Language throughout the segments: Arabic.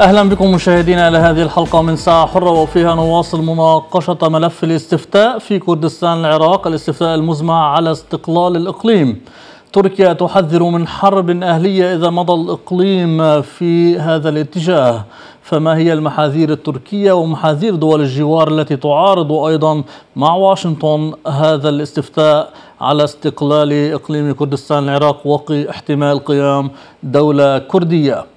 أهلا بكم مشاهدينا إلى هذه الحلقة من ساعة حرة وفيها نواصل مناقشة ملف الاستفتاء في كردستان العراق. الاستفتاء المزمع على استقلال الإقليم. تركيا تحذر من حرب أهلية إذا مضى الإقليم في هذا الاتجاه. فما هي المحاذير التركية ومحاذير دول الجوار التي تعارض أيضا مع واشنطن هذا الاستفتاء على استقلال إقليم كردستان العراق واحتمال قيام دولة كردية؟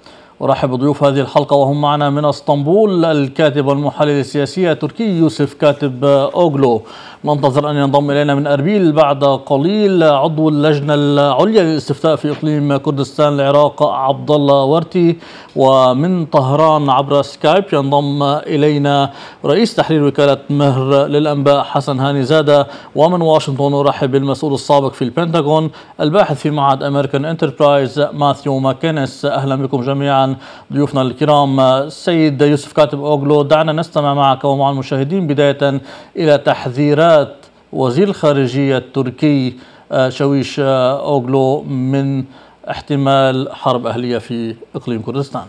أرحب بضيوف هذه الحلقة وهم معنا من اسطنبول الكاتب والمحلل السياسي التركي يوسف كاتب أوغلو. ننتظر أن ينضم إلينا من أربيل بعد قليل عضو اللجنة العليا للاستفتاء في إقليم كردستان العراق عبد الله ورتي ومن طهران عبر سكايب ينضم إلينا رئيس تحرير وكالة مهر للأنباء حسن هاني زادة ومن واشنطن ارحب بالمسؤول السابق في البنتاغون الباحث في معهد أمريكان إنتربرايز ماثيو ماكينس. أهلا بكم جميعا ضيوفنا الكرام. سيد يوسف كاتب أوغلو دعنا نستمع معك ومع المشاهدين بداية إلى تحذيرات وزير الخارجية التركي تشاووش أوغلو من احتمال حرب أهلية في إقليم كردستان.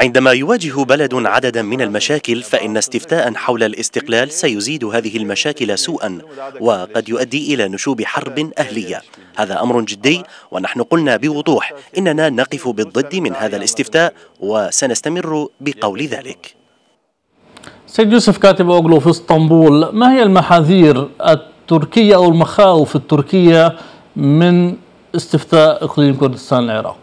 عندما يواجه بلد عددا من المشاكل فإن استفتاء حول الاستقلال سيزيد هذه المشاكل سوءا وقد يؤدي إلى نشوب حرب أهلية هذا أمر جدي ونحن قلنا بوضوح إننا نقف بالضد من هذا الاستفتاء وسنستمر بقول ذلك سيد يوسف كاتب أوغلو في إسطنبول ما هي المحاذير التركية أو المخاوف التركية من استفتاء إقليم كردستان العراق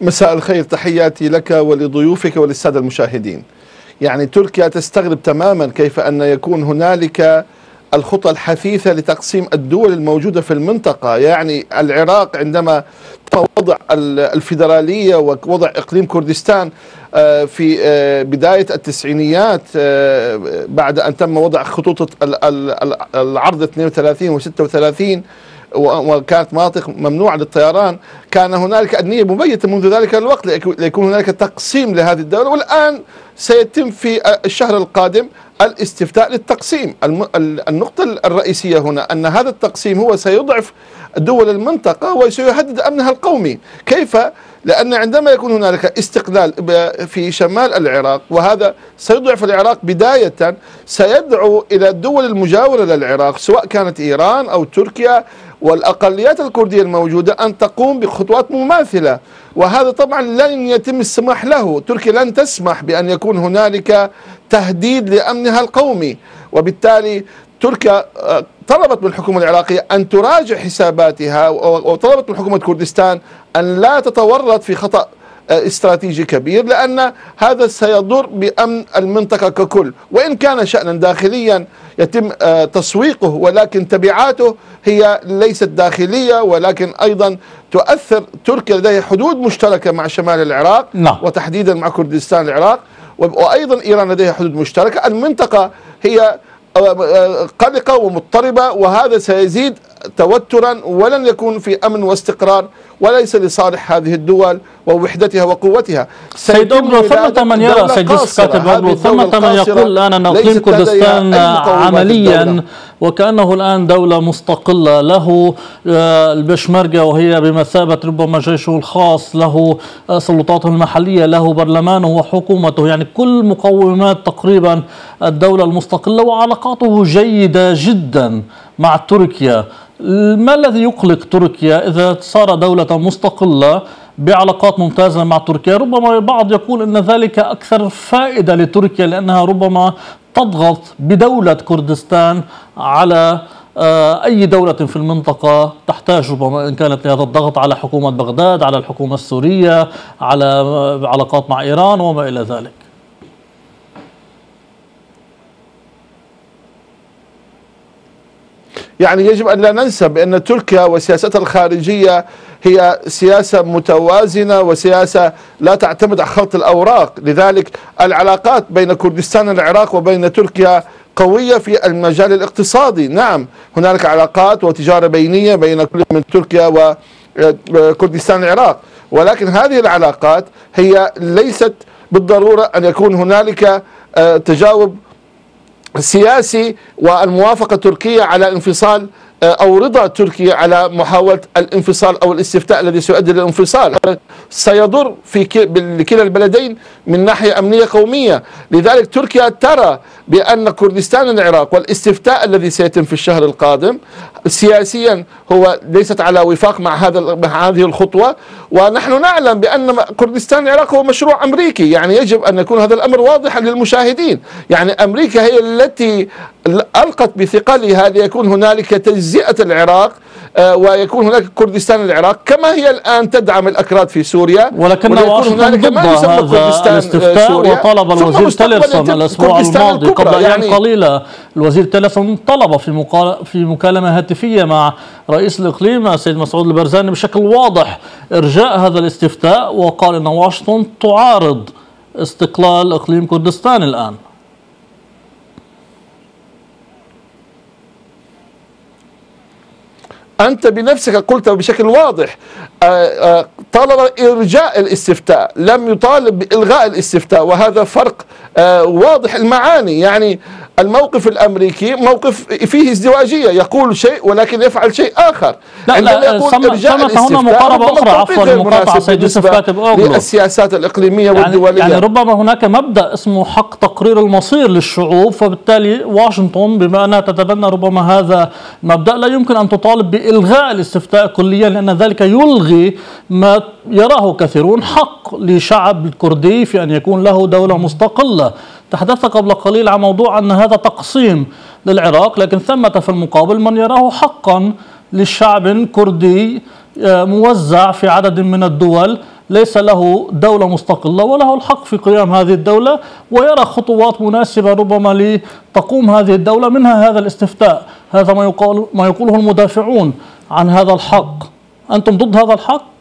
مساء الخير تحياتي لك ولضيوفك وللسادة المشاهدين. يعني تركيا تستغرب تماما كيف أن يكون هنالك الخطى الحثيثة لتقسيم الدول الموجودة في المنطقة، يعني العراق عندما وضع الفيدرالية ووضع إقليم كردستان في بداية التسعينيات بعد أن تم وضع خطوط العرض 32 و 36 وكانت مناطق ممنوعة للطيران. كان هنالك النية مبيتة منذ ذلك الوقت ليكون هنالك تقسيم لهذه الدولة والآن سيتم في الشهر القادم الاستفتاء للتقسيم النقطة الرئيسية هنا أن هذا التقسيم هو سيضعف دول المنطقة وسيهدد أمنها القومي كيف؟ لأن عندما يكون هنالك استقلال في شمال العراق وهذا سيضعف العراق بداية سيدعو إلى الدول المجاورة للعراق سواء كانت إيران أو تركيا والأقليات الكردية الموجودة أن تقوم بخطوات مماثلة. وهذا طبعا لن يتم السماح له. تركيا لن تسمح بأن يكون هنالك تهديد لأمنها القومي. وبالتالي تركيا طلبت من الحكومة العراقية أن تراجع حساباتها وطلبت من حكومة كردستان أن لا تتورط في خطأ استراتيجي كبير لأن هذا سيضر بأمن المنطقة ككل. وإن كان شأنا داخليا يتم تسويقه ولكن تبعاته هي ليست داخلية ولكن أيضا تؤثر. تركيا لديها حدود مشتركة مع شمال العراق نعم. وتحديدا مع كردستان العراق وأيضا إيران لديها حدود مشتركة. المنطقة هي قلقة ومضطربة وهذا سيزيد توترا ولن يكون في أمن واستقرار وليس لصالح هذه الدول ووحدتها وقوتها. سيد أوغلو ثمة من يرى؟ سيد كاتب أوغلو ثمة من يقول الآن أن إقليم كردستان عمليا وكأنه الآن دولة مستقلة. له البشمركة وهي بمثابة ربما جيشه الخاص له سلطاته المحلية له برلمانه وحكومته. يعني كل مقومات تقريبا الدولة المستقلة وعلاقاته جيدة جدا مع تركيا. ما الذي يقلق تركيا إذا صار دولة مستقلة بعلاقات ممتازة مع تركيا؟ ربما البعض يقول أن ذلك أكثر فائدة لتركيا لأنها ربما تضغط بدولة كردستان على أي دولة في المنطقة تحتاج ربما إن كانت لهذا الضغط على حكومة بغداد على الحكومة السورية على علاقات مع إيران وما إلى ذلك. يعني يجب أن لا ننسى بأن تركيا وسياستها الخارجية هي سياسة متوازنة وسياسة لا تعتمد على خلط الأوراق. لذلك العلاقات بين كردستان العراق وبين تركيا قوية في المجال الاقتصادي. نعم هنالك علاقات وتجارة بينية بين كل من تركيا وكردستان العراق. ولكن هذه العلاقات هي ليست بالضرورة أن يكون هنالك تجاوب السياسي والموافقة التركية على انفصال أو رضا تركيا على محاولة الانفصال أو الاستفتاء الذي سيؤدي للانفصال. سيضر في كلا البلدين من ناحية أمنية قومية. لذلك تركيا ترى بأن كردستان العراق والاستفتاء الذي سيتم في الشهر القادم سياسيا هو ليست على وفاق مع هذا مع هذه الخطوة. ونحن نعلم بأن كردستان العراق هو مشروع أمريكي. يعني يجب أن يكون هذا الأمر واضحا للمشاهدين. يعني أمريكا هي التي ألقت بثقلها ليكون هنالك تجزئه العراق آه، ويكون هناك كردستان العراق كما هي الآن تدعم الأكراد في سوريا ولكن واشنطن ضد هذا الاستفتاء وطلب الوزير تيلرسون الأسبوع الماضي قبل أيام يعني قليلة الوزير تيلرسون طلب في في مكالمة هاتفية مع رئيس الإقليم السيد مسعود البرزاني بشكل واضح إرجاء هذا الاستفتاء وقال إن واشنطن تعارض استقلال إقليم كردستان الآن. أنت بنفسك قلت بشكل واضح آه، آه، طالب إرجاء الاستفتاء لم يطالب بإلغاء الاستفتاء وهذا فرق آه، واضح المعاني. يعني الموقف الأمريكي موقف فيه ازدواجية يقول شيء ولكن يفعل شيء آخر. لا عندما لا يقول ارجاع هنا مقاربة أخرى عفوا المقاطعه سيد يوسف كاتب اوغلو للسياسات الإقليمية يعني والدولية. يعني ربما هناك مبدأ اسمه حق تقرير المصير للشعوب فبالتالي واشنطن بما أنها تتبنى ربما هذا المبدا لا يمكن أن تطالب بإلغاء الاستفتاء كليا لأن ذلك يلغي ما يراه كثيرون حق لشعب الكردي في أن يكون له دولة مستقلة. تحدثت قبل قليل عن موضوع أن هذا تقسيم للعراق لكن ثمة في المقابل من يراه حقا للشعب كردي آه، موزع في عدد من الدول. ليس له دولة مستقلة وله الحق في قيام هذه الدولة ويرى خطوات مناسبة ربما لتقوم هذه الدولة منها هذا الاستفتاء. هذا ما يقال ما يقوله المدافعون عن هذا الحق. أنتم ضد هذا الحق؟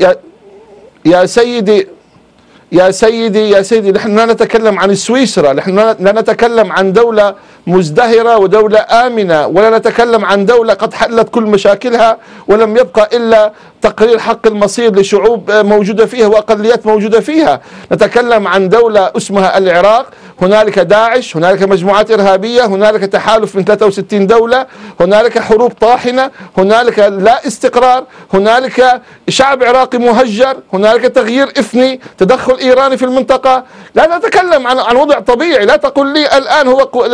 يا, يا سيدي يا سيدي يا سيدي نحن لا نتكلم عن سويسرا نحن لا نتكلم عن دولة مزدهرة ودولة آمنة ولا نتكلم عن دولة قد حلت كل مشاكلها ولم يبقى إلا تقرير حق المصير لشعوب موجودة فيها وأقليات موجودة فيها. نتكلم عن دولة اسمها العراق هنالك داعش هنالك مجموعات إرهابية هنالك تحالف من 63 دولة هنالك حروب طاحنة هنالك لا استقرار هنالك شعب عراقي مهجر هنالك تغيير إثني تدخل إيراني في المنطقة. لا نتكلم عن عن وضع طبيعي. لا تقول لي الآن هو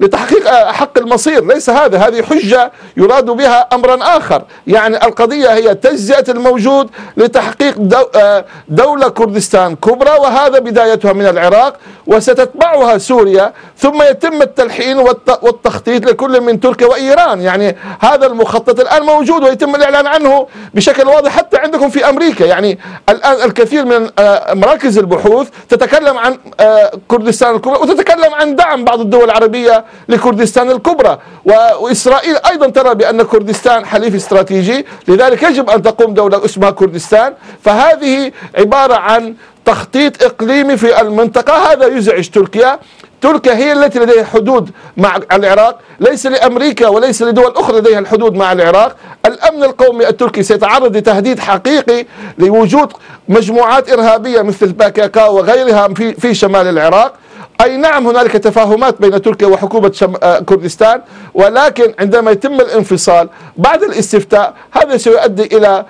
لتحقيق حق المصير. ليس هذا. هذه حجة يراد بها أمرا آخر. يعني القضية هي تجزئة الموجود لتحقيق آه، دولة كردستان كبرى وهذا بدايتها من العراق وستتبعها سوريا ثم يتم التلحين والتخطيط لكل من تركيا وإيران. يعني هذا المخطط الآن موجود ويتم الإعلان عنه بشكل واضح حتى عندكم في أمريكا. يعني الآن الكثير من آه، مراكز البحوث تتكلم عن آه، كردستان الكبرى وتتكلم عن دعم بعض الدول العربية لكردستان الكبرى. وإسرائيل أيضا ترى بأن كردستان حليف استراتيجي لذلك يجب أن تقوم دولة اسمها كردستان فهذه عبارة عن تخطيط إقليمي في المنطقة. هذا يزعج تركيا. تركيا هي التي لديها حدود مع العراق ليس لأمريكا وليس لدول أخرى لديها الحدود مع العراق. الأمن القومي التركي سيتعرض لتهديد حقيقي لوجود مجموعات إرهابية مثل الباكاكا وغيرها في, في شمال العراق. أي نعم هنالك تفاهمات بين تركيا وحكومة شم... آه، كردستان ولكن عندما يتم الانفصال بعد الاستفتاء هذا سيؤدي إلى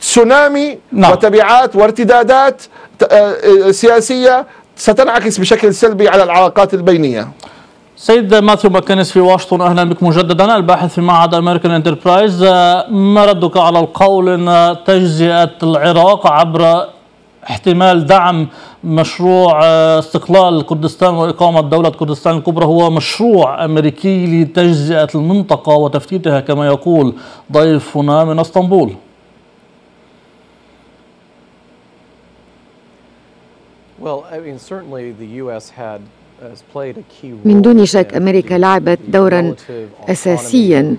تسونامي نعم. وتبعات وارتدادات آه، آه، سياسية ستنعكس بشكل سلبي على العلاقات البينية سيد ماثيو ماكنس في واشنطن أهلا بك مجددا الباحث في معهد أمريكان انتربرايز ما ردك على القول إن تجزئة العراق عبر احتمال دعم مشروع آه، استقلال كردستان وإقامة دولة كردستان الكبرى هو مشروع أمريكي لتجزئة المنطقة وتفتيتها كما يقول ضيفنا من إسطنبول. من دون شك أمريكا لعبت دورا أساسيا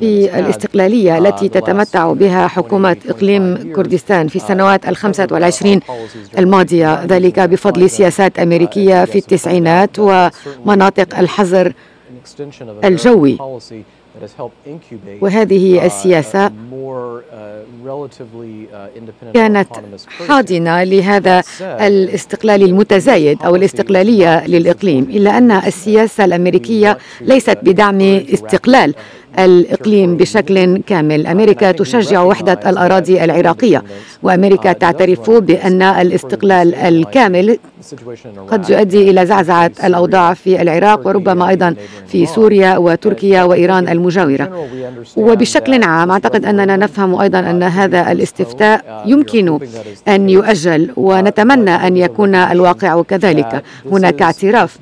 في الاستقلالية التي تتمتع بها حكومة إقليم كردستان في السنوات الخمسة والعشرين الماضية. ذلك بفضل سياسات أمريكية في التسعينات ومناطق الحظر الجوي. وهذه السياسة كانت حاضنة لهذا الاستقلال المتزايد أو الاستقلالية للإقليم إلا أن السياسة الأمريكية ليست بدعم استقلال. الإقليم بشكل كامل. أمريكا تشجع وحدة الأراضي العراقية وأمريكا تعترف بأن الاستقلال الكامل قد يؤدي إلى زعزعة الأوضاع في العراق وربما أيضا في سوريا وتركيا وإيران المجاورة. وبشكل عام أعتقد أننا نفهم أيضا أن هذا الاستفتاء يمكن أن يؤجل ونتمنى أن يكون الواقع كذلك. هناك اعتراف.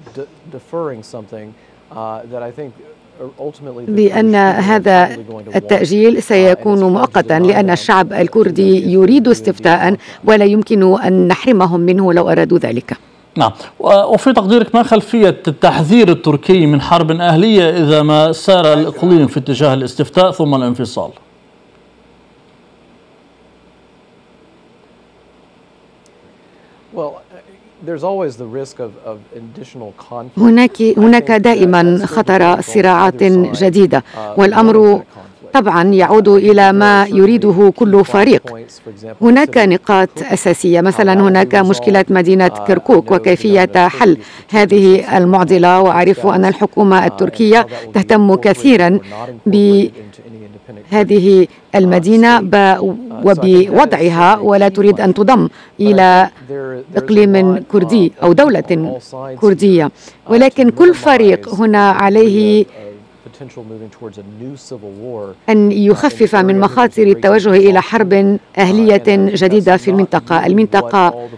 بأن هذا التأجيل سيكون مؤقتا لأن الشعب الكردي يريد استفتاء ولا يمكن أن نحرمهم منه لو أرادوا ذلك. نعم. وفي تقديرك ما خلفية التحذير التركي من حرب أهلية إذا ما سار الإقليم في اتجاه الاستفتاء ثم الانفصال؟ هناك هناك دائما خطر صراعات جديدة. والأمر طبعا يعود إلى ما يريده كل فريق. هناك نقاط أساسية. مثلا هناك مشكلة مدينة كركوك وكيفية حل هذه المعضلة. وأعرف أن الحكومة التركية تهتم كثيرا بهذه المدينة وبوضعها ولا تريد أن تضم إلى إقليم كردي أو دولة كردية. ولكن كل فريق هنا عليه أن يخفف من مخاطر التوجه إلى حرب أهلية جديدة في المنطقة. المنطقة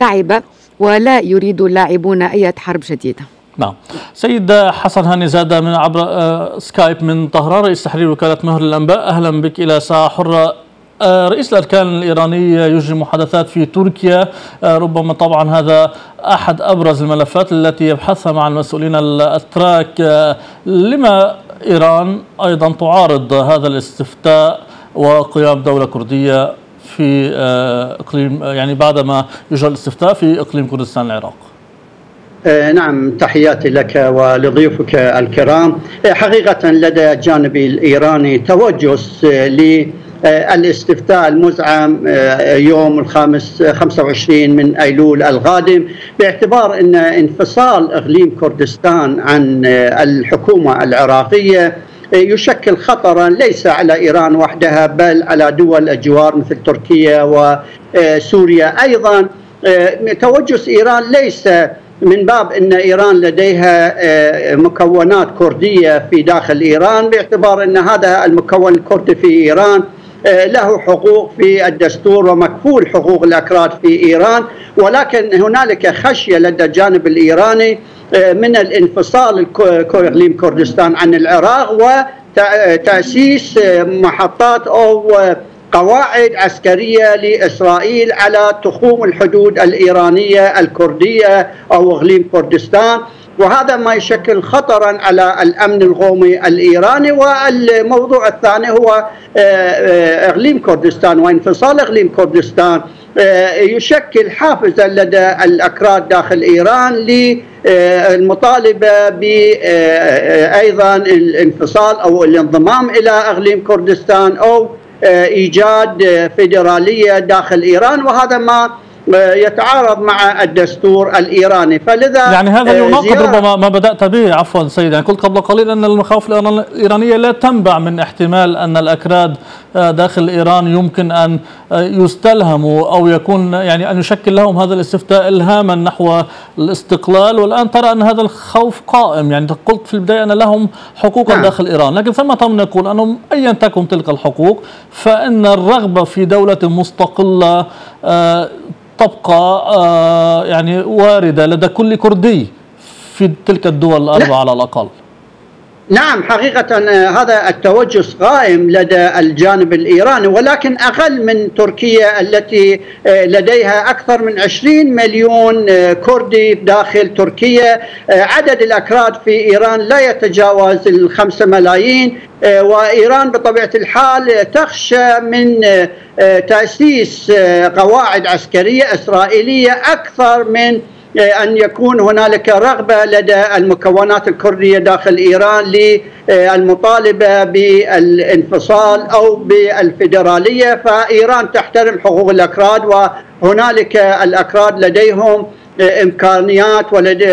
تعب ولا يريد اللاعبون أي حرب جديدة. نعم. سيد حسن هاني زادة من عبر سكايب من طهران رئيس تحرير وكالة مهر الأنباء. أهلا بك إلى ساعة حرة. رئيس الأركان الإيراني يجري محادثات في تركيا. ربما طبعا هذا أحد أبرز الملفات التي يبحثها مع المسؤولين الأتراك. لما إيران أيضا تعارض هذا الاستفتاء وقيام دولة كردية في إقليم يعني بعدما يجرى الاستفتاء في إقليم كردستان العراق؟ نعم تحياتي لك ولضيوفك الكرام. حقيقة لدى الجانب الإيراني توجس ل الاستفتاء المزعم يوم الخامس 25 من أيلول القادم باعتبار أن انفصال إقليم كردستان عن الحكومة العراقية يشكل خطرا ليس على إيران وحدها بل على دول الجوار مثل تركيا وسوريا أيضا. توجس إيران ليس من باب إن إيران لديها مكونات كردية في داخل إيران باعتبار إن هذا المكون الكردي في إيران له حقوق في الدستور ومكفول حقوق الأكراد في إيران ولكن هنالك خشية لدى الجانب الإيراني من الانفصال اقليم كردستان عن العراق وتاسيس محطات أو قواعد عسكرية لإسرائيل على تخوم الحدود الإيرانية الكردية أو إقليم كردستان. وهذا ما يشكل خطرا على الأمن القومي الإيراني. والموضوع الثاني هو إقليم كردستان وانفصال إقليم كردستان. يشكل حافزا لدى الأكراد داخل إيران للمطالبه ب أيضا الانفصال أو الانضمام إلى إقليم كردستان أو ايجاد فيدراليه داخل ايران وهذا ما يتعارض مع الدستور الإيراني فلذا يعني هذا يناقض ربما ما بدأت به. عفوا سيد يعني قلت قبل قليل أن المخاوف الإيرانية لا تنبع من احتمال أن الأكراد داخل إيران يمكن أن يستلهموا أو يكون يعني أن يشكل لهم هذا الاستفتاء الهاما نحو الاستقلال. والآن ترى أن هذا الخوف قائم. يعني قلت في البداية أن لهم حقوقا نعم. داخل إيران. لكن ثم من يقول أنهم ايا تكن تلك الحقوق؟ فإن الرغبة في دولة مستقلة تبقى يعني واردة لدى كل كردي في تلك الدول الأربعة على الأقل. نعم حقيقة هذا التوجس قائم لدى الجانب الإيراني ولكن أقل من تركيا التي لديها أكثر من 20 مليون كردي داخل تركيا عدد الأكراد في إيران لا يتجاوز الخمسة ملايين وإيران بطبيعة الحال تخشى من تأسيس قواعد عسكرية إسرائيلية أكثر من أن يكون هنالك رغبة لدى المكونات الكردية داخل إيران للمطالبه بالانفصال أو بالفيدرالية فإيران تحترم حقوق الأكراد وهنالك الأكراد لديهم إمكانيات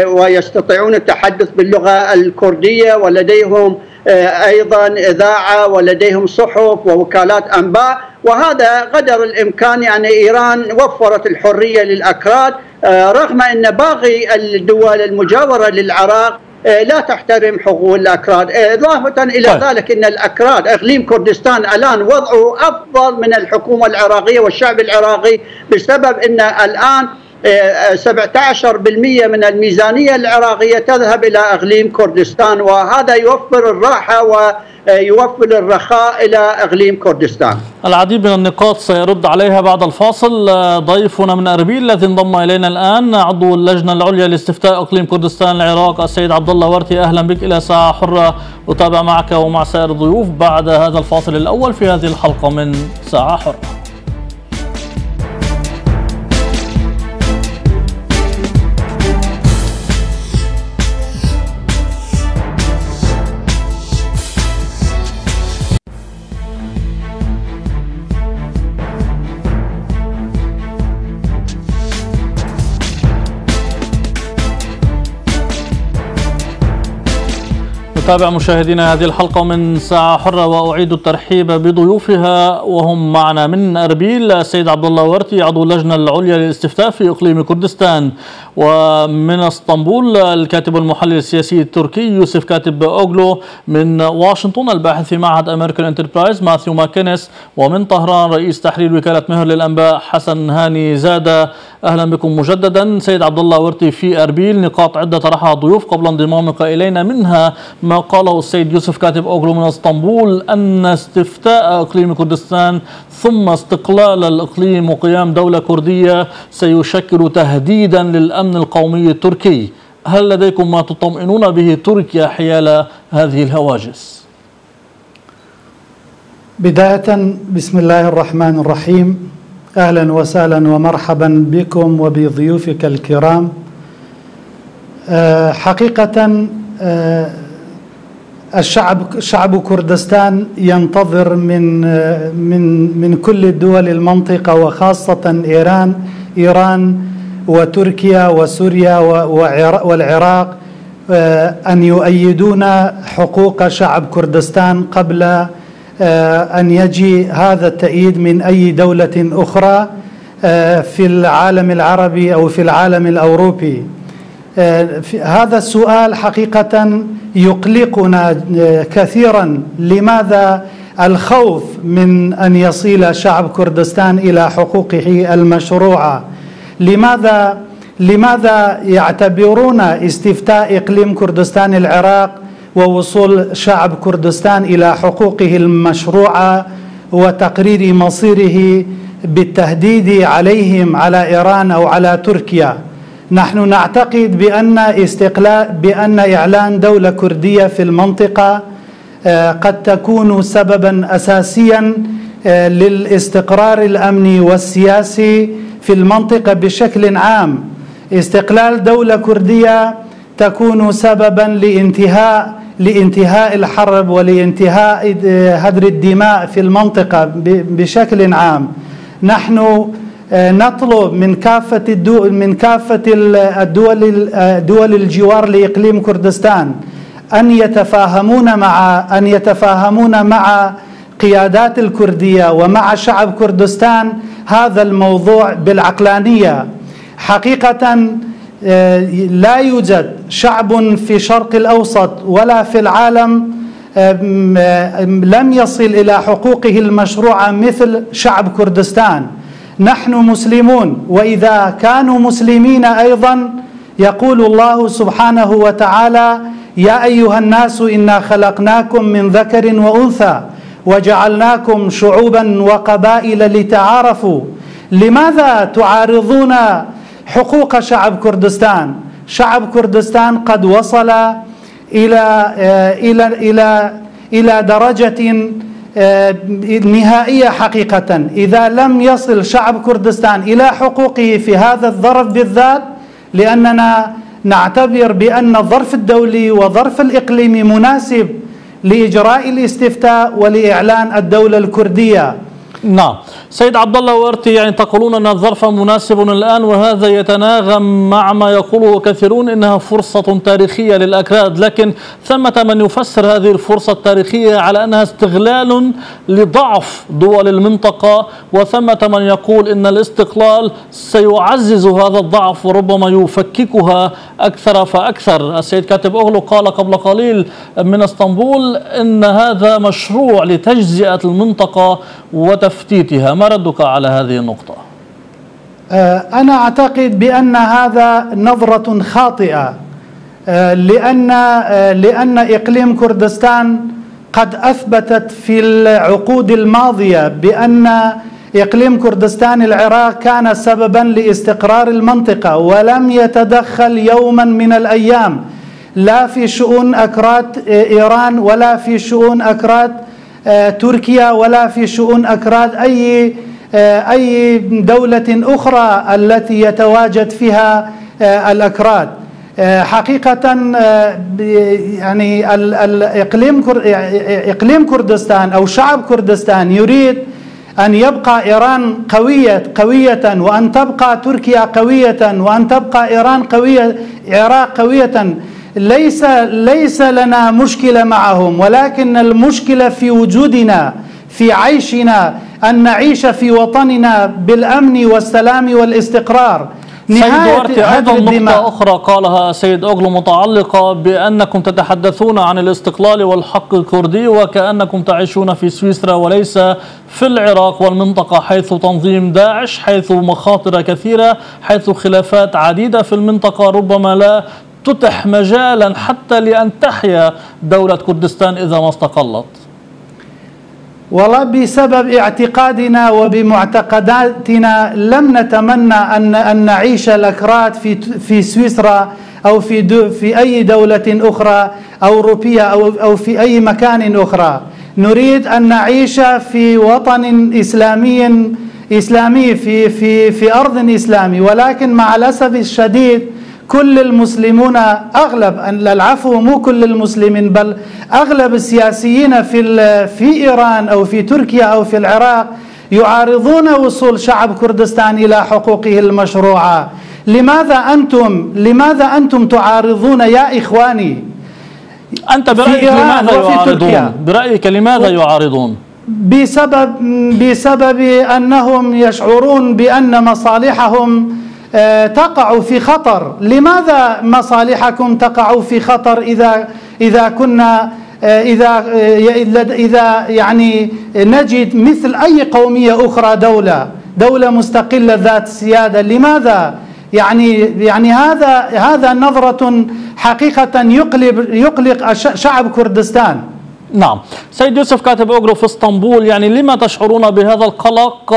ويستطيعون التحدث باللغة الكردية ولديهم أيضا إذاعة ولديهم صحف ووكالات أنباء وهذا قدر الإمكان يعني إيران وفرت الحرية للأكراد رغم أن باقي الدول المجاورة للعراق لا تحترم حقوق الأكراد، إضافة إلى طيب. ذلك إن الأكراد إقليم كردستان الآن وضعه أفضل من الحكومة العراقية والشعب العراقي بسبب إن الآن 17% من الميزانية العراقية تذهب إلى أقليم كردستان وهذا يوفر الراحة ويوفر الرخاء إلى أقليم كردستان. العديد من النقاط سيرد عليها بعد الفاصل. ضيفنا من أربيل الذي انضم إلينا الآن عضو اللجنة العليا لاستفتاء أقليم كردستان العراق السيد عبد الله ورتي. أهلا بك. إلى ساعة حرة أتابع معك ومع سائر الضيوف بعد هذا الفاصل الأول في هذه الحلقة من ساعة حرة. نتابع مشاهدينا هذه الحلقة من ساعة حرة وأعيد الترحيب بضيوفها وهم معنا من أربيل السيد عبد الله ورتي عضو اللجنة العليا للاستفتاء في إقليم كردستان. ومن اسطنبول الكاتب المحلل السياسي التركي يوسف كاتب أوغلو من واشنطن الباحث في معهد أمريكان انتربرايز ماثيو ماكينيس ومن طهران رئيس تحرير وكالة مهر للأنباء حسن هاني زادة. أهلا بكم مجددا. سيد عبد الله ورتي في أربيل نقاط عدة طرحها الضيوف قبل انضمامك إلينا. منها ما قاله السيد يوسف كاتب أوغلو من اسطنبول أن استفتاء إقليم كردستان ثم استقلال الإقليم وقيام دولة كردية سيشكل تهديدا للأمن القومي التركي. هل لديكم ما تطمئنون به تركيا حيال هذه الهواجس؟ بداية بسم الله الرحمن الرحيم. أهلا وسهلا ومرحبا بكم وبضيوفك الكرام. حقيقة الشعب شعب كردستان ينتظر من من من كل دول المنطقة وخاصة إيران. إيران وتركيا وسوريا والعراق أن يؤيدون حقوق شعب كردستان قبل أن يجي هذا التأييد من أي دولة أخرى في العالم العربي أو في العالم الأوروبي. هذا السؤال حقيقة يقلقنا كثيرا. لماذا الخوف من أن يصل شعب كردستان إلى حقوقه المشروعة؟ لماذا لماذا يعتبرون استفتاء إقليم كردستان العراق ووصول شعب كردستان إلى حقوقه المشروعة وتقرير مصيره بالتهديد عليهم على إيران أو على تركيا؟ نحن نعتقد بأن استقلال بأن إعلان دولة كردية في المنطقة قد تكون سببا اساسيا للاستقرار الأمني والسياسي في المنطقة بشكل عام. استقلال دولة كردية تكون سببا لانتهاء لانتهاء الحرب ولانتهاء هدر الدماء في المنطقة بشكل عام. نحن نطلب من كافة الدول من كافة الدول دول الجوار لإقليم كردستان أن يتفاهمون مع أن يتفاهمون مع قيادات الكردية ومع شعب كردستان هذا الموضوع بالعقلانية. حقيقة لا يوجد شعب في شرق الأوسط ولا في العالم لم يصل إلى حقوقه المشروعة مثل شعب كردستان. نحن مسلمون وإذا كانوا مسلمين أيضا يقول الله سبحانه وتعالى يا أيها الناس إنا خلقناكم من ذكر وأنثى وجعلناكم شعوبا وقبائل لتعارفوا. لماذا تعارضون حقوق شعب كردستان؟ شعب كردستان قد وصل إلى إلى إلى إلى درجة نهائية حقيقة. إذا لم يصل شعب كردستان إلى حقوقه في هذا الظرف بالذات لأننا نعتبر بأن الظرف الدولي وظرف الإقليمي مناسب لإجراء الاستفتاء ولإعلان الدولة الكردية. نعم. سيد عبد الله وأرتي يعني تقولون ان الظرف مناسب الآن وهذا يتناغم مع ما يقوله كثيرون إنها فرصة تاريخية للأكراد. لكن ثمة من يفسر هذه الفرصة التاريخية على أنها استغلال لضعف دول المنطقة وثمة من يقول إن الاستقلال سيعزز هذا الضعف وربما يفككها أكثر فأكثر. السيد كاتب اغلو قال قبل قليل من إسطنبول إن هذا مشروع لتجزئة المنطقة وتفتيتها. ما ردك على هذه النقطة؟ أنا أعتقد بأن هذا نظرة خاطئة لأن لأن إقليم كردستان قد أثبتت في العقود الماضية بأن إقليم كردستان العراق كان سببا لاستقرار المنطقة ولم يتدخل يوما من الأيام لا في شؤون أكراد إيران ولا في شؤون أكراد تركيا ولا في شؤون أكراد أي أي دولة أخرى التي يتواجد فيها الأكراد. حقيقة يعني الإقليم إقليم كردستان أو شعب كردستان يريد أن يبقى إيران قوية قوية وأن تبقى تركيا قوية وأن تبقى إيران قوية العراق قوية. ليس ليس لنا مشكلة معهم ولكن المشكلة في وجودنا في عيشنا أن نعيش في وطننا بالأمن والسلام والاستقرار. سيد دوارتي أيضا نقطة أخرى قالها سيد أوغلو متعلقة بأنكم تتحدثون عن الاستقلال والحق الكردي وكأنكم تعيشون في سويسرا وليس في العراق والمنطقة حيث تنظيم داعش حيث مخاطر كثيرة حيث خلافات عديدة في المنطقة ربما لا تتح مجالا حتى لأن تحيا دولة كردستان إذا ما استقلت. والله بسبب اعتقادنا وبمعتقداتنا لم نتمنى ان أن نعيش الأكراد في في سويسرا أو في في أي دولة أخرى أوروبية أو أو في أي مكان أخرى. نريد أن نعيش في وطن اسلامي إسلامي في في في أرض إسلامي. ولكن مع الأسف الشديد كل المسلمون أغلب العفو مو كل المسلمين بل أغلب السياسيين في في إيران أو في تركيا أو في العراق يعارضون وصول شعب كردستان إلى حقوقه المشروعة. لماذا أنتم لماذا أنتم تعارضون يا إخواني؟ أنت برأيك لماذا يعارضون؟ برأيك لماذا يعارضون؟ بسبب بسبب أنهم يشعرون بأن مصالحهم تقع في خطر. لماذا مصالحكم تقع في خطر إذا إذا كنا إذا إذا يعني نجد مثل أي قومية أخرى دولة دولة مستقلة ذات سيادة لماذا؟ يعني يعني هذا هذا نظرة حقيقة يقلب يقلق شعب كردستان. نعم. سيد يوسف كاتب أوغرو في إسطنبول يعني لما تشعرون بهذا القلق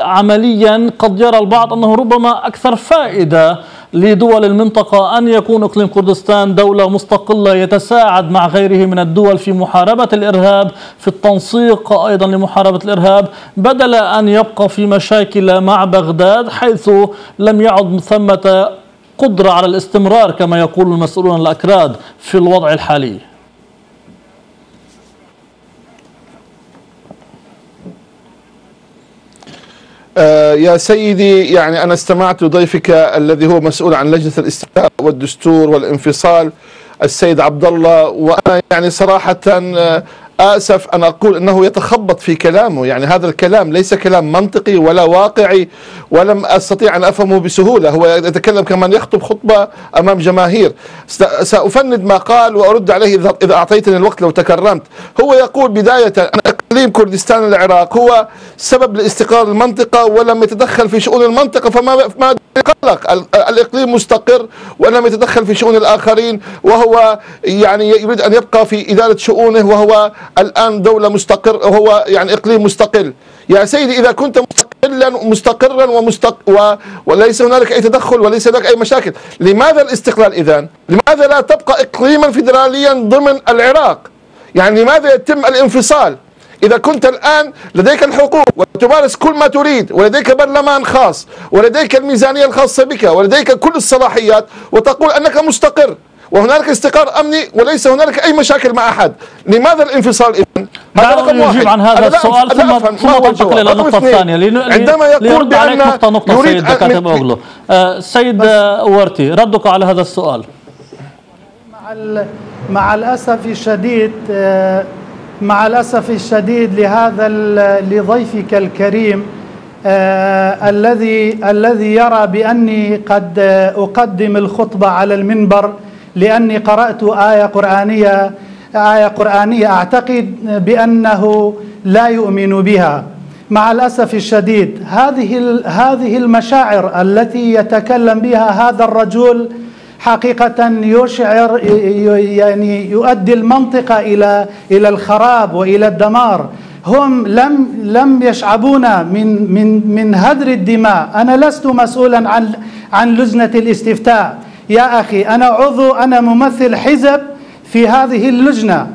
عمليا قد يرى البعض أنه ربما أكثر فائدة لدول المنطقة أن يكون إقليم كردستان دولة مستقلة يتساعد مع غيره من الدول في محاربة الإرهاب في التنسيق أيضا لمحاربة الإرهاب. بدل أن يبقى في مشاكل مع بغداد حيث لم يعد ثمة قدرة على الاستمرار كما يقول المسؤولون الأكراد في الوضع الحالي. يا سيدي يعني أنا استمعت لضيفك الذي هو مسؤول عن لجنة الاستفتاء والدستور والانفصال السيد عبد الله وأنا يعني صراحة آسف أن أقول أنه يتخبط في كلامه. يعني هذا الكلام ليس كلام منطقي ولا واقعي ولم أستطيع أن أفهمه بسهولة. هو يتكلم كمن يخطب خطبة أمام جماهير. سأفند ما قال وأرد عليه إذا أعطيتني الوقت لو تكرمت. هو يقول بداية أن إقليم كردستان العراق هو سبب لاستقرار المنطقة ولم يتدخل في شؤون المنطقة فما ما قلق. الإقليم مستقر ولم يتدخل في شؤون الآخرين وهو يعني يريد أن يبقى في إدارة شؤونه وهو الآن دولة مستقر وهو يعني إقليم مستقل. يا سيدي إذا كنت مستقلا مستقرا ومستق و... وليس هنالك أي تدخل وليس هناك أي مشاكل. لماذا الاستقلال إذا لماذا لا تبقى إقليما فيدراليا ضمن العراق؟ يعني لماذا يتم الانفصال؟ إذا كنت الآن لديك الحقوق وتمارس كل ما تريد ولديك برلمان خاص ولديك الميزانية الخاصة بك ولديك كل الصلاحيات وتقول أنك مستقر. وهنالك استقرار أمني وليس هنالك أي مشاكل مع أحد، لماذا الانفصال اذا؟ هذا رقم واحد. عن هذا السؤال ثم ثم تنتقل إلى النقطه الثانية عندما يقول بأن نقطة نقطة سيد كاتب أوغلو. آه سيد ورتي ردك على هذا السؤال. مع مع الأسف الشديد آه مع الأسف الشديد لهذا لضيفك الكريم آه الذي الذي يرى بأني قد أقدم الخطبة على المنبر لأني قرأت آية قرآنية آية قرآنية أعتقد بأنه لا يؤمن بها. مع الأسف الشديد هذه هذه المشاعر التي يتكلم بها هذا الرجل حقيقة يشعر يعني يؤدي المنطقة إلى إلى الخراب وإلى الدمار. هم لم لم يشعبونا من من من هدر الدماء. أنا لست مسؤولا عن عن لجنة الاستفتاء. يا أخي أنا عضو أنا ممثل حزب في هذه اللجنة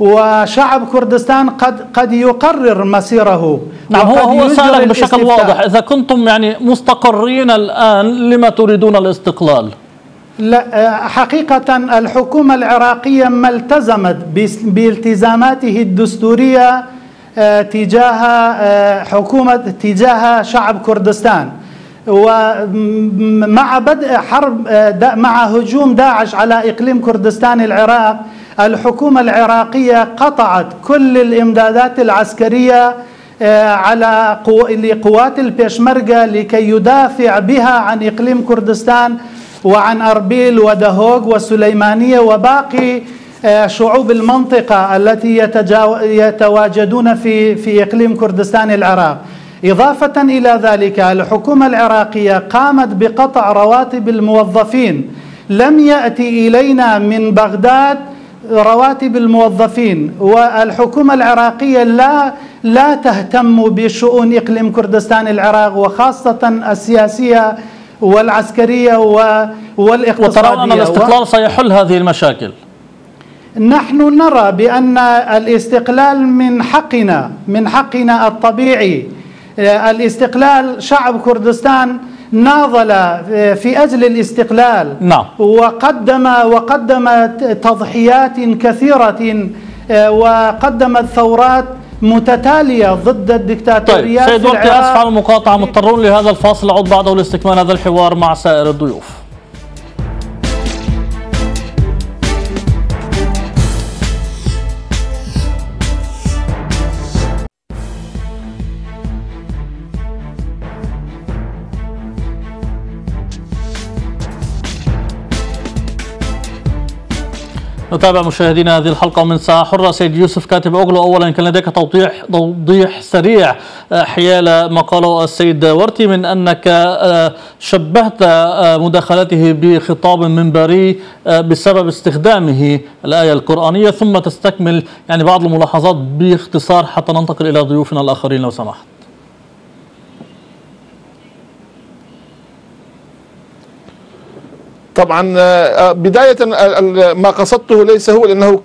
وشعب كردستان قد قد يقرر مسيره. نعم هو هو سألك بشكل واضح. إذا كنتم يعني مستقرين الآن لما تريدون الاستقلال؟ لا حقيقة الحكومة العراقية ما التزمت بالتزاماته الدستورية تجاه حكومة تجاه شعب كردستان. ومع بدء حرب مع هجوم داعش على إقليم كردستان العراق الحكومة العراقية قطعت كل الإمدادات العسكرية على لقوات البيشمركة لكي يدافع بها عن إقليم كردستان وعن أربيل ودهوغ والسليمانيه وباقي شعوب المنطقة التي يتواجدون في في إقليم كردستان العراق. إضافة إلى ذلك الحكومة العراقية قامت بقطع رواتب الموظفين. لم يأتي إلينا من بغداد رواتب الموظفين والحكومة العراقية لا لا تهتم بشؤون إقليم كردستان العراق وخاصة السياسية والعسكرية والإقتصادية. وترى أن الاستقلال سيحل هذه المشاكل. نحن نرى بأن الاستقلال من حقنا من حقنا الطبيعي. الاستقلال شعب كردستان ناضل في أجل الاستقلال. نعم. وقدم وقدم تضحيات كثيرة وقدم ثورات متتالية ضد الدكتاتوريات طيب سيد وقتي أسف على المقاطعة مضطرون لهذا الفاصل. أعود بعده لاستكمال هذا الحوار مع سائر الضيوف. نتابع مشاهدينا هذه الحلقة من ساعة حرة سيد يوسف كاتب أوغلو. أولا كان لديك توضيح توضيح سريع حيال ما قاله السيد ورتي من أنك شبهت مداخلته بخطاب منبري بسبب استخدامه الآية القرآنية ثم تستكمل يعني بعض الملاحظات باختصار حتى ننتقل إلى ضيوفنا الآخرين لو سمحت. طبعا بداية ما قصدته ليس هو لأنه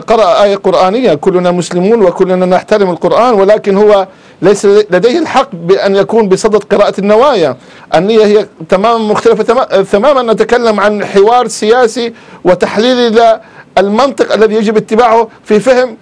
قرأ آية قرآنية كلنا مسلمون وكلنا نحترم القرآن ولكن هو ليس لديه الحق بأن يكون بصدد قراءة النوايا. النية هي تماما مختلفة تماما نتكلم عن حوار سياسي وتحليل المنطق الذي يجب اتباعه في فهم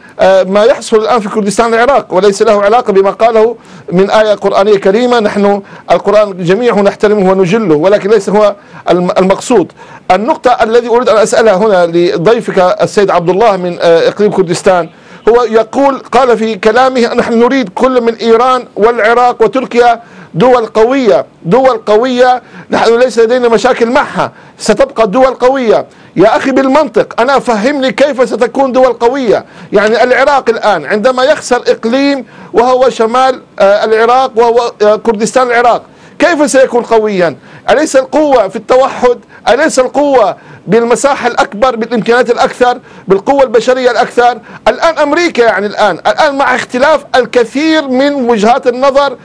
ما يحصل الآن في كردستان العراق وليس له علاقة بما قاله من آية قرآنية كريمة. نحن القرآن جميعه نحترمه ونجله ولكن ليس هو المقصود. النقطة الذي أريد أن أسألها هنا لضيفك السيد عبد الله من إقليم كردستان هو يقول قال في كلامه نحن نريد كل من إيران والعراق وتركيا دول قوية دول قوية نحن ليس لدينا مشاكل معها ستبقى دول قوية. يا أخي بالمنطق أنا فهمني كيف ستكون دول قوية. يعني العراق الآن عندما يخسر إقليم وهو شمال العراق وهو كردستان العراق كيف سيكون قويا؟ أليس القوة في التوحد؟ أليس القوة بالمساحة الأكبر بالإمكانيات الأكثر بالقوة البشرية الأكثر؟ الآن أمريكا يعني الآن الآن مع اختلاف الكثير من وجهات النظر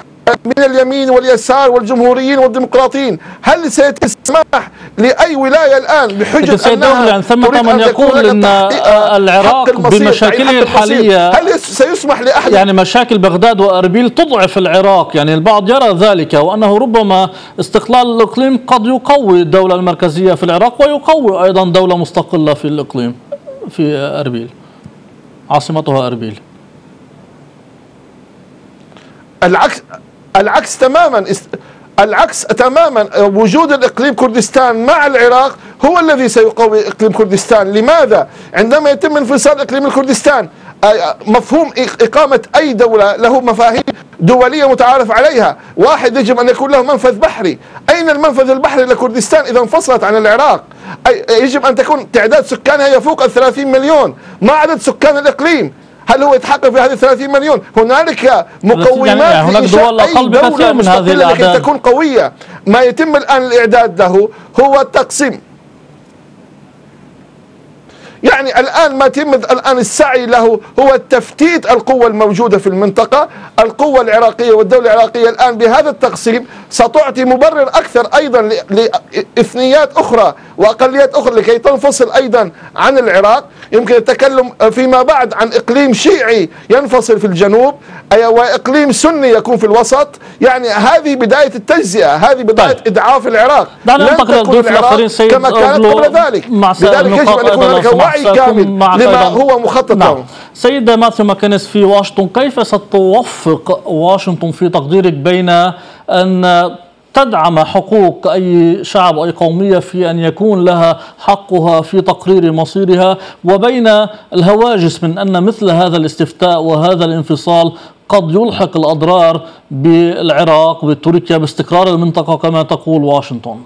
من اليمين واليسار والجمهوريين والديمقراطيين هل سيتسمح لأي ولاية الآن بحجة أنها يعني ثم من يقول أن العراق بمشاكله الحالية هل سيسمح لأحد؟ يعني مشاكل بغداد وأربيل تضعف العراق يعني البعض يرى ذلك وأنه ربما استقلال الإقليم قد يقوي الدولة المركزية في العراق ويقوي أيضا دولة مستقلة في الإقليم في أربيل. عاصمتها أربيل. العكس العكس تماما العكس تماما وجود الإقليم كردستان مع العراق هو الذي سيقوي إقليم كردستان. لماذا؟ عندما يتم انفصال إقليم الكردستان مفهوم إقامة أي دولة له مفاهيم دولية متعارف عليها. واحد يجب أن يكون له منفذ بحري. أين المنفذ البحري لكردستان إذا انفصلت عن العراق؟ يجب أن تكون تعداد سكانها يفوق الثلاثين مليون. ما عدد سكان الإقليم؟ هل هو يتحقق في هذه 30 مليون؟ هنالك مقومات يعني هناك دول أقل بكثير من هذه الأعداد. تكون قوية. ما يتم الآن الإعداد له هو التقسيم. يعني الآن ما يتم الآن السعي له هو تفتيت القوة الموجودة في المنطقة. القوة العراقية والدولة العراقية الآن بهذا التقسيم ستعطي مبرر أكثر أيضا لإثنيات أخرى وأقليات أخرى لكي تنفصل أيضا عن العراق. يمكن التكلم فيما بعد عن إقليم شيعي ينفصل في الجنوب وإقليم سني يكون في الوسط يعني هذه بداية التجزئة هذه بداية طيب. إضعاف العراق دعنا ننتقل للضيوف الآخرين سيد كما كانت قبل ذلك لذلك يجب أن يكون هناك وعي كامل لما هو مخطط نعم. سيد ماثيو ماكنس في واشنطن كيف ستوفق واشنطن في تقديرك بين أن تدعم حقوق أي شعب أي قومية في أن يكون لها حقها في تقرير مصيرها وبين الهواجس من أن مثل هذا الاستفتاء وهذا الانفصال قد يلحق الأضرار بالعراق بتركيا باستقرار المنطقة كما تقول واشنطن.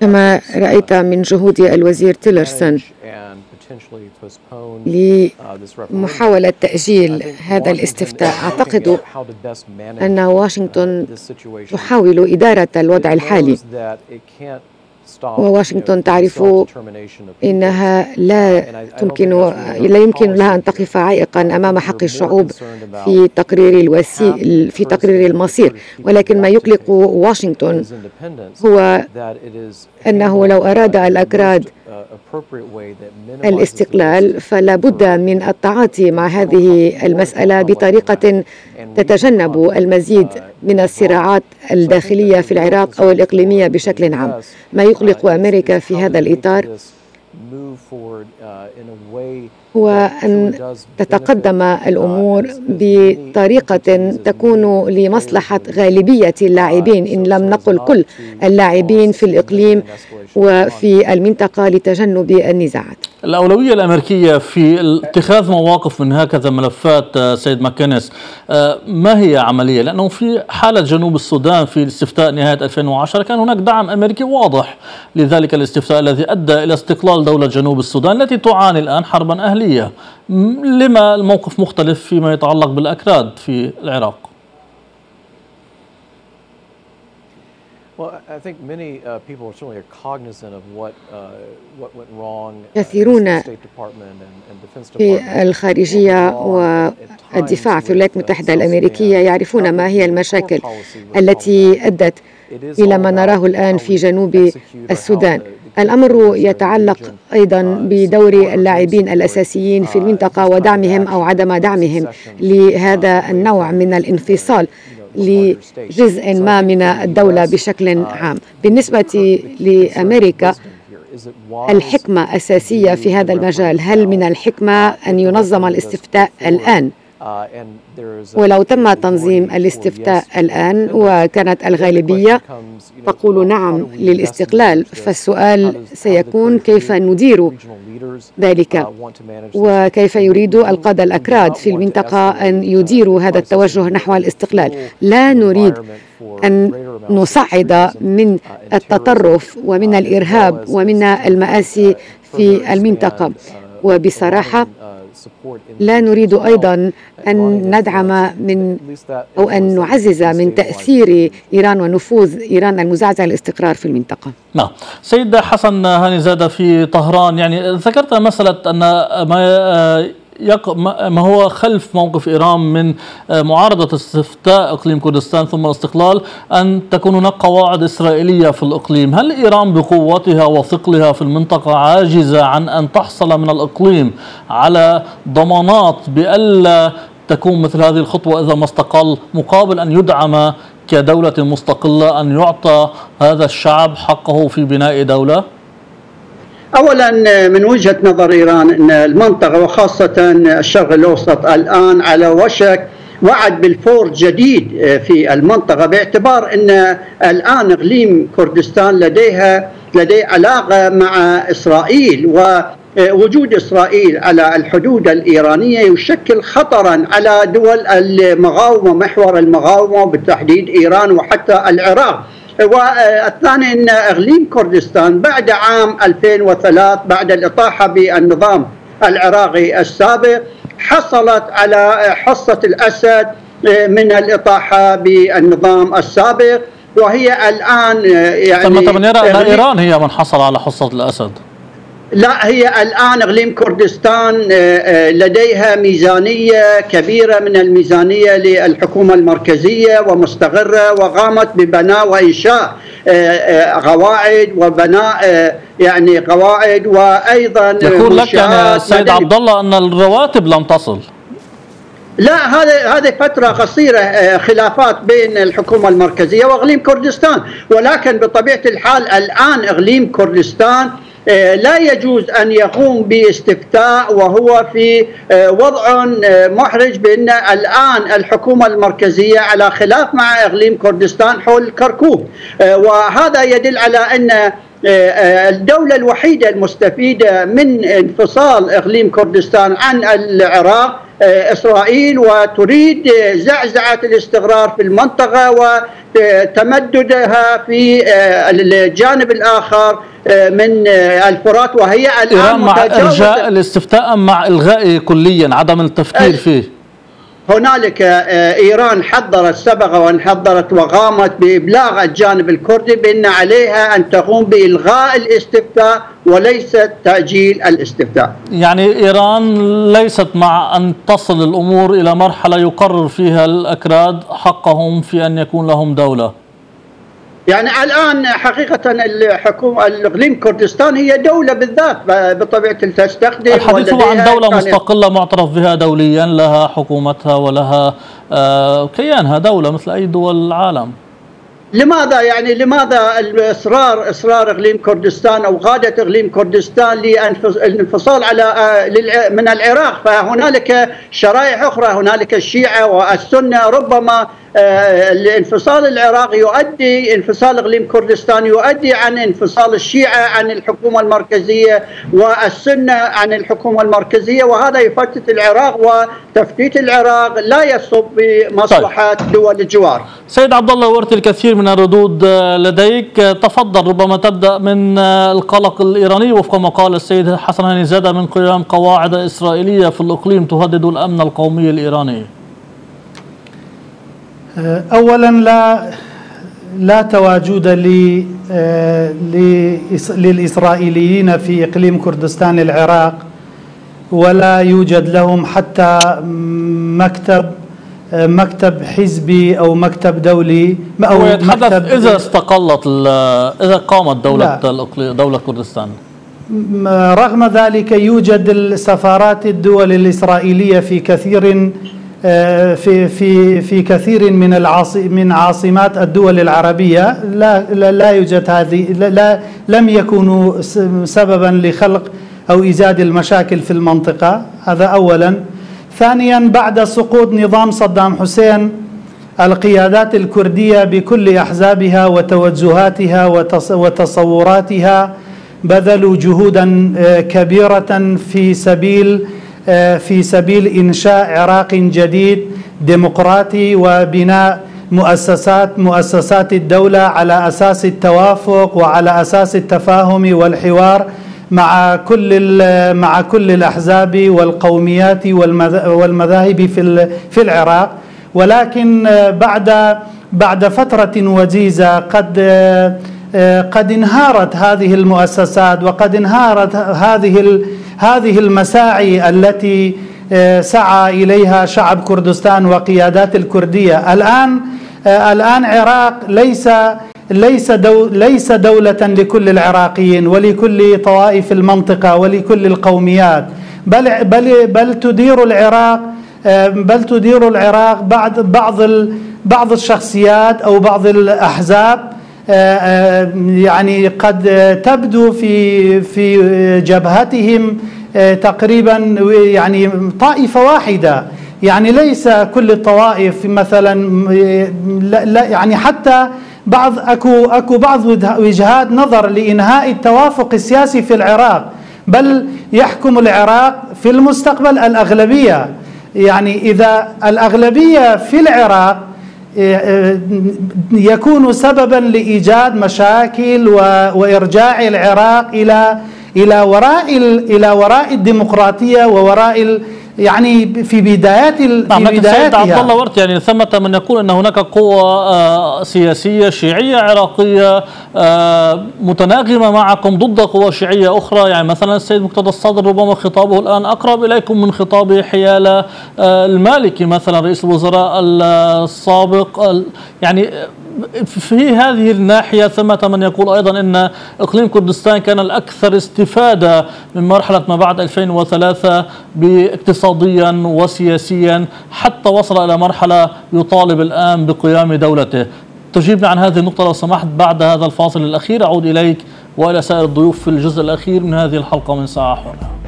كما رأيت من جهود الوزير تيلرسون لمحاولة تأجيل هذا الاستفتاء. أعتقد أن واشنطن تحاول إدارة الوضع الحالي. وواشنطن تعرف إنها لا تمكن لا يمكن لها أن تقف عائقا أمام حق الشعوب في تقرير الوسيل في تقرير المصير. ولكن ما يقلق واشنطن هو أنه لو أراد الأكراد الاستقلال فلا بد من التعاطي مع هذه المسألة بطريقة تتجنب المزيد من الصراعات الداخلية في العراق أو الإقليمية بشكل عام. ما يقلق أمريكا في هذا الإطار؟ هو أن تتقدم الأمور بطريقة تكون لمصلحة غالبية اللاعبين. إن لم نقل كل اللاعبين في الإقليم وفي المنطقة لتجنب النزاعات. الأولوية الأمريكية في اتخاذ مواقف من هكذا ملفات سيد ماكينيس ما هي عملية؟ لأنه في حالة جنوب السودان في الاستفتاء نهاية 2010 كان هناك دعم أمريكي واضح لذلك الاستفتاء الذي أدى إلى استقلال دولة جنوب السودان التي تعاني الآن حربا أهلية. لما الموقف مختلف فيما يتعلق بالأكراد في العراق؟ كثيرون في الخارجية والدفاع في الولايات المتحدة الأمريكية يعرفون ما هي المشاكل التي أدت إلى ما نراه الآن في جنوب السودان. الأمر يتعلق أيضا بدور اللاعبين الأساسيين في المنطقة ودعمهم أو عدم دعمهم لهذا النوع من الانفصال لجزء ما من الدولة بشكل عام. بالنسبة لأمريكا الحكمة أساسية في هذا المجال. هل من الحكمة أن ينظم الاستفتاء الآن؟ ولو تم تنظيم الاستفتاء الآن وكانت الغالبية تقول نعم للاستقلال؟ فالسؤال سيكون كيف ندير ذلك؟ وكيف يريد القادة الأكراد في المنطقة أن يديروا هذا التوجه نحو الاستقلال. لا نريد أن نصعد من التطرف ومن الإرهاب ومن المآسي في المنطقة. وبصراحة لا نريد أيضا أن ندعم من أو أن نعزز من تأثير إيران ونفوذ إيران المزعزع الاستقرار في المنطقة. نعم. سيد حسن هاني زادة في طهران يعني ذكرت مسألة أن ما يق... ما هو خلف موقف إيران من معارضة استفتاء إقليم كردستان ثم الاستقلال أن تكون هناك قواعد إسرائيلية في الإقليم هل إيران بقوتها وثقلها في المنطقة عاجزة عن أن تحصل من الإقليم على ضمانات بألا تكون مثل هذه الخطوة إذا ما استقل مقابل أن يدعم كدولة مستقلة أن يعطى هذا الشعب حقه في بناء دولة؟ اولا من وجهة نظر إيران إن المنطقة وخاصة الشرق الأوسط الآن على وشك وعد بالفور جديد في المنطقة باعتبار إن الآن إقليم كردستان لديها لديه علاقة مع إسرائيل و وجود إسرائيل على الحدود الإيرانية يشكل خطرا على دول المقاومة محور المقاومة بالتحديد إيران وحتى العراق. والثاني إن إقليم كردستان بعد عام 2003 بعد الإطاحة بالنظام العراقي السابق حصلت على حصة الأسد من الإطاحة بالنظام السابق وهي الآن يعني ثم من يرى ان إيران هي من حصل على حصة الأسد. لا هي الآن إقليم كردستان لديها ميزانية كبيرة من الميزانية للحكومة المركزية ومستقرة وقامت ببناء وإنشاء قواعد وبناء يعني قواعد وأيضا يقول لك يعني السيد عبد الله أن الرواتب لم تصل. لا هذه هذه فترة قصيرة خلافات بين الحكومة المركزية وإقليم كردستان. ولكن بطبيعة الحال الآن إقليم كردستان لا يجوز أن يقوم باستفتاء وهو في وضع محرج بأن الآن الحكومة المركزية على خلاف مع إقليم كردستان حول كركوك وهذا يدل على أن الدولة الوحيدة المستفيدة من انفصال إقليم كردستان عن العراق إسرائيل وتريد زعزعة الاستقرار في المنطقة وتمددها في الجانب الآخر من الفرات وهي الآن إيران مع إرجاء الاستفتاء مع إلغائه كليا عدم التفكير فيه. هنالك إيران حضرت سبق وان حضرت وقامت بإبلاغ الجانب الكردي بأن عليها أن تقوم بإلغاء الاستفتاء وليس تأجيل الاستفتاء. يعني إيران ليست مع أن تصل الأمور إلى مرحلة يقرر فيها الأكراد حقهم في أن يكون لهم دولة. يعني الآن حقيقة الحكومة الإقليم كردستان هي دولة بالذات بطبيعة تستخدم الحديث هو عن دولة مستقلة معترف بها دوليا لها حكومتها ولها آه كيانها دولة مثل أي دول العالم لماذا يعني لماذا الإصرار إصرار إقليم كردستان أو قاده إقليم كردستان للانفصال على من العراق؟ فهنالك شرائح أخرى هنالك الشيعة والسنة ربما الانفصال العراقي يؤدي انفصال إقليم كردستان يؤدي عن انفصال الشيعة عن الحكومة المركزية والسنة عن الحكومة المركزية وهذا يفتت العراق وتفتيت العراق لا يصب بمصلحة طيب. دول الجوار. سيد عبد الله ورث الكثير من الردود لديك تفضل ربما تبدأ من القلق الإيراني وفق ما قال السيد حسن هاني زادة من قيام قواعد إسرائيلية في الإقليم تهدد الأمن القومي الإيراني. اولا لا لا تواجد للإسرائيليين في إقليم كردستان العراق ولا يوجد لهم حتى مكتب مكتب حزبي أو مكتب دولي أو يتحدث إذا استقلت إذا قامت دولة. دولة كردستان رغم ذلك يوجد السفارات الدول الإسرائيلية في كثير في في في كثير من العاصي من عاصمات الدول العربية لا لا, لا يوجد هذه لا لم يكونوا سببا لخلق أو إيجاد المشاكل في المنطقة. هذا اولا. ثانيا بعد سقوط نظام صدام حسين القيادات الكردية بكل أحزابها وتوجهاتها وتصوراتها بذلوا جهودا كبيرة في سبيل في سبيل إنشاء عراق جديد ديمقراطي وبناء مؤسسات مؤسسات الدولة على أساس التوافق وعلى أساس التفاهم والحوار مع كل مع كل الأحزاب والقوميات والمذاهب في في العراق. ولكن بعد بعد فترة وجيزه قد قد انهارت هذه المؤسسات وقد انهارت هذه هذه المساعي التي سعى إليها شعب كردستان وقيادات الكردية. الآن الآن عراق ليس ليس دو ليس دولة لكل العراقيين ولكل طوائف المنطقة ولكل القوميات. بل بل بل تدير العراق بل تدير العراق بعض بعض بعض الشخصيات أو بعض الأحزاب يعني قد تبدو في في جبهتهم تقريبا يعني طائفة واحدة. يعني ليس كل الطوائف مثلا لا يعني حتى بعض أكو أكو بعض وجهات نظر لإنهاء التوافق السياسي في العراق. بل يحكم العراق في المستقبل الأغلبية. يعني إذا الأغلبية في العراق يكون سببا لإيجاد مشاكل وإرجاع العراق إلى إلى وراء إلى وراء الديمقراطية ووراء يعني في بدايات في نعم بداياتها. عبد الله ورت يعني ثمة من يقول أن هناك قوى آه سياسية شيعية عراقية آه متناغمة معكم ضد قوى شيعية أخرى. يعني مثلا السيد مقتدى الصدر ربما خطابه الآن أقرب إليكم من خطاب حيال آه المالكي مثلا رئيس الوزراء السابق يعني في هذه الناحية ثمة من يقول أيضا أن إقليم كردستان كان الأكثر استفادة من مرحلة ما بعد 2003 باقتصاديا وسياسيا حتى وصل إلى مرحلة يطالب الآن بقيام دولته. تجيبنا عن هذه النقطة لو سمحت بعد هذا الفاصل الأخير. أعود إليك وإلى سائر الضيوف في الجزء الأخير من هذه الحلقة من ساعة حرة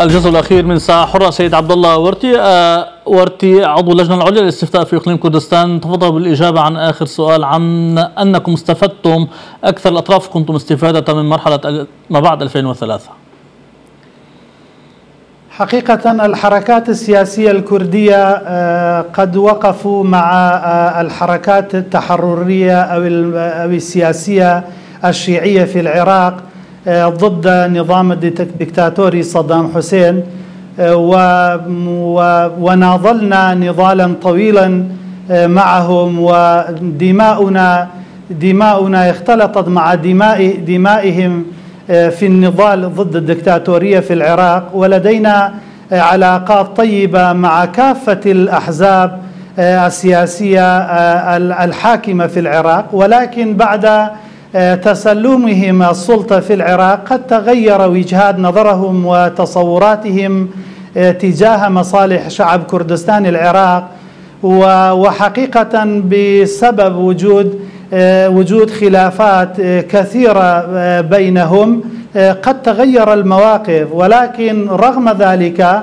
الجزء الأخير من ساعة. حره سيد عبد الله ورتي. آه ورتي عضو اللجنة العليا للاستفتاء في إقليم كردستان. تفضل بالإجابة عن آخر سؤال عن أنكم استفدتم أكثر الأطراف. كنتم استفادة من مرحلة ما بعد 2003 حقيقة الحركات السياسية الكردية قد وقفوا مع الحركات التحررية أو السياسية الشيعية في العراق. ضد نظام الدكتاتوري صدام حسين وناضلنا نضالا طويلا معهم ودماؤنا دماؤنا اختلطت مع دماء دمائهم في النضال ضد الدكتاتورية في العراق. ولدينا علاقات طيبة مع كافة الأحزاب السياسية الحاكمة في العراق. ولكن بعد تسلمهم السلطة في العراق قد تغير وجهات نظرهم وتصوراتهم تجاه مصالح شعب كردستان العراق وحقيقة بسبب وجود وجود خلافات كثيرة بينهم قد تغير المواقف. ولكن رغم ذلك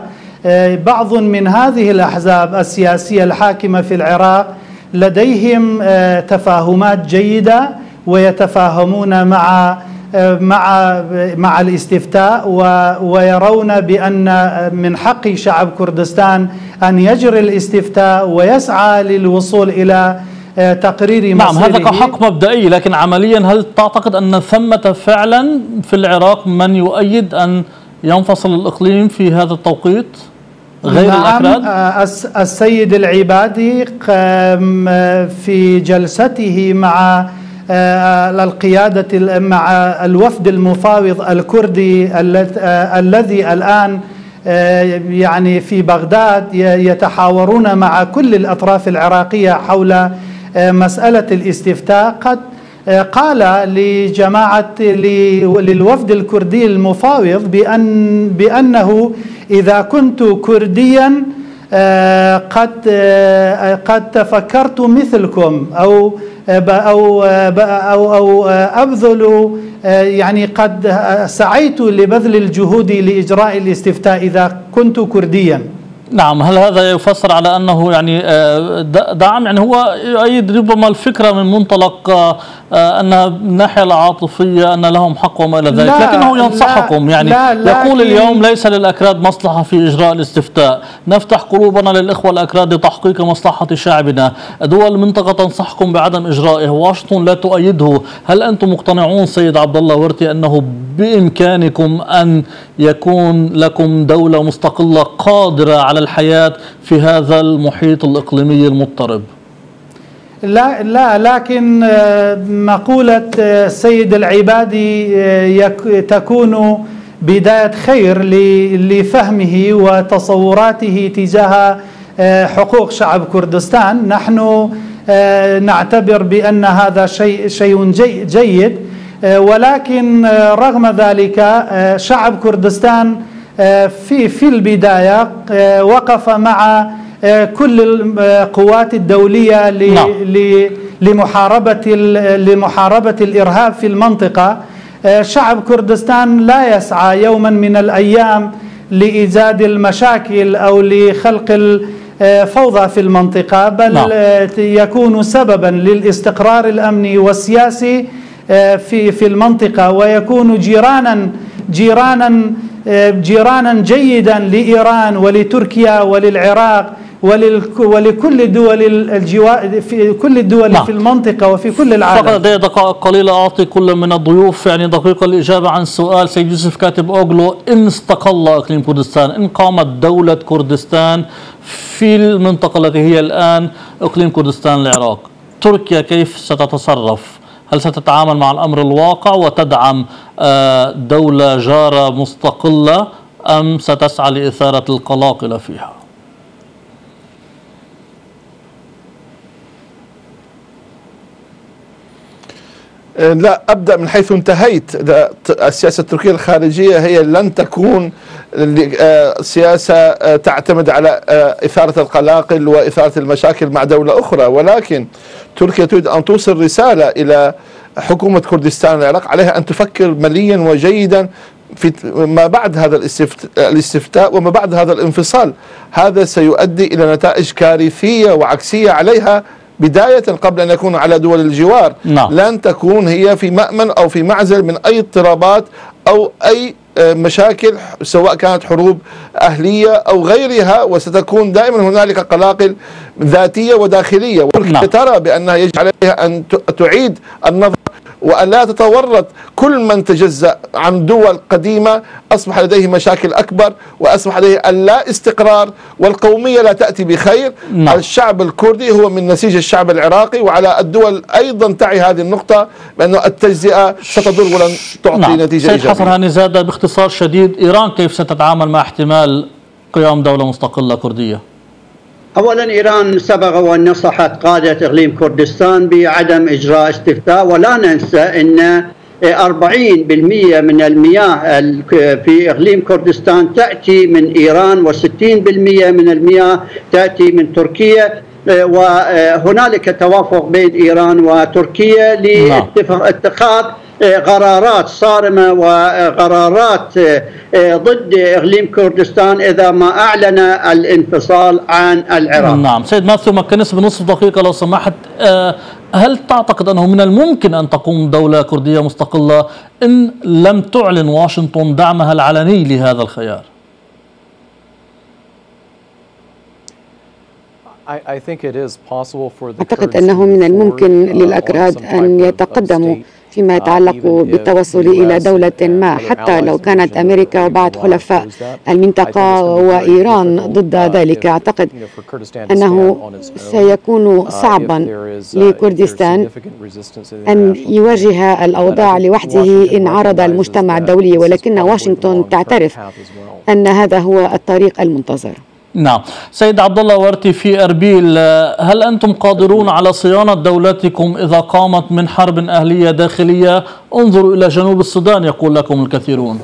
بعض من هذه الأحزاب السياسية الحاكمة في العراق لديهم تفاهمات جيدة ويتفاهمون مع مع مع الاستفتاء ويرون بأن من حق شعب كردستان أن يجري الاستفتاء ويسعى للوصول إلى تقرير نعم هذا كحق مبدئي لكن عمليا هل تعتقد أن ثمه فعلا في العراق من يؤيد أن ينفصل الإقليم في هذا التوقيت غير نعم الاكراد؟ السيد العبادي في جلسته مع القيادة مع الوفد المفاوض الكردي الذي الآن يعني في بغداد يتحاورون مع كل الأطراف العراقية حول مسألة الاستفتاء. قد قال لجماعة للوفد الكردي المفاوض بأن بأنه إذا كنت كرديا قد قد تفكرت مثلكم أو أو أو أو أبذل يعني قد سعيت لبذل الجهود لإجراء الاستفتاء إذا كنت كرديا. نعم هل هذا يفسر على أنه يعني آه، دعم؟ يعني هو يؤيد ربما الفكرة من منطلق آه، ان الناحية العاطفية أن لهم حق وما إلى ذلك. لكنه ينصحكم يعني لا يقول اليوم ليس للأكراد مصلحة في إجراء الاستفتاء. نفتح قلوبنا للإخوة الأكراد لتحقيق مصلحة شعبنا. دول المنطقة تنصحكم بعدم إجرائه. واشنطن لا تؤيده. هل أنتم مقتنعون سيد عبد الله ورتي أنه بإمكانكم أن يكون لكم دولة مستقلة قادرة على الحياة في هذا المحيط الإقليمي المضطرب. لا لا لكن آه، مقولة السيد آه، العبادي آه، تكون بداية خير لفهمه وتصوراته تجاه حقوق شعب كردستان. نحن نعتبر بأن هذا شيء شيء جيد. ولكن رغم ذلك شعب كردستان في في البداية آه، وقف مع آه، كل القوات الدولية نعم. لمحاربة لمحاربة الإرهاب في المنطقة شعب كردستان لا يسعى يوما من الأيام لإيجاد المشاكل أو لخلق الفوضى في المنطقة بل نعم. يكون سببا للاستقرار الأمني والسياسي في في المنطقة ويكون جيرانا جيرانا جيرانا جيدا لإيران ولتركيا وللعراق ولكل دول الجوار في كل الدول نعم. في المنطقة وفي كل العالم. فقط دقائق قليلة. أعطي كل من الضيوف يعني دقيقة الإجابة عن سؤال سيد يوسف كاتب أوغلو. إن استقل إقليم كردستان إن قامت دولة كردستان في المنطقة التي هي الآن إقليم كردستان العراق. تركيا كيف ستتصرف؟ هل ستتعامل مع الأمر الواقع وتدعم آه، دولة جارة مستقلة أم ستسعى لإثارة القلاقل فيها؟ لا أبدأ من حيث انتهيت. السياسة التركية الخارجية هي لن تكون آه، سياسة آه، تعتمد على إثارة القلاقل وإثارة المشاكل مع دولة أخرى. ولكن تركيا تريد أن توصل رسالة إلى حكومة كردستان العراق عليها أن تفكر مليا وجيدا في ما بعد هذا الاستفتاء وما بعد هذا الانفصال. هذا سيؤدي إلى نتائج كارثية وعكسية عليها بداية قبل أن يكون على دول الجوار نعم. لن تكون هي في مأمن أو في معزل من أي اضطرابات أو أي آه، مشاكل سواء كانت حروب أهلية أو غيرها وستكون دائما هنالك قلاقل ذاتية وداخلية نعم. ترى بأنها يجب عليها أن تعيد النظر وأن لا تتورط كل من تجزأ عن دول قديمة أصبح لديه مشاكل أكبر وأصبح لديه اللا استقرار والقومية لا تأتي بخير نعم. الشعب الكردي هو من نسيج الشعب العراقي وعلى الدول أيضا تعي هذه النقطة بأنه التجزئة ستضر ولن تعطي نعم. نتيجة سيد حسن هاني زادة باختصار شديد إيران كيف ستتعامل مع احتمال قيام دولة مستقلة كردية؟ اولا إيران سبق وان نصحت قادة إقليم كردستان بعدم إجراء استفتاء ولا ننسى إن 40% من المياه في إقليم كردستان تأتي من إيران و60% من المياه تأتي من تركيا وهنالك توافق بين إيران وتركيا نعم. لاتخاذ قرارات صارمة وقرارات آه، ضد إقليم كردستان إذا ما أعلن الانفصال عن العراق. نعم. سيد ماثيو مكنس بنصف دقيقة لو سمحت. آه، هل تعتقد أنه من الممكن أن تقوم دولة كردية مستقلة إن لم تعلن واشنطن دعمها العلني لهذا الخيار؟ أعتقد أنه من الممكن للأكراد أن يتقدموا. فيما يتعلق بالتوصل إلى دولة ما. حتى لو كانت أمريكا وبعض حلفاء المنطقة وإيران ضد ذلك. أعتقد أنه سيكون صعبا لكردستان أن يواجه الأوضاع لوحده إن عرض المجتمع الدولي ولكن واشنطن تعترف أن هذا هو الطريق المنتظر. نعم. سيد عبد الله ورتي في أربيل هل أنتم قادرون على صيانة دولتكم إذا قامت من حرب أهلية داخلية؟ انظروا إلى جنوب السودان يقول لكم الكثيرون.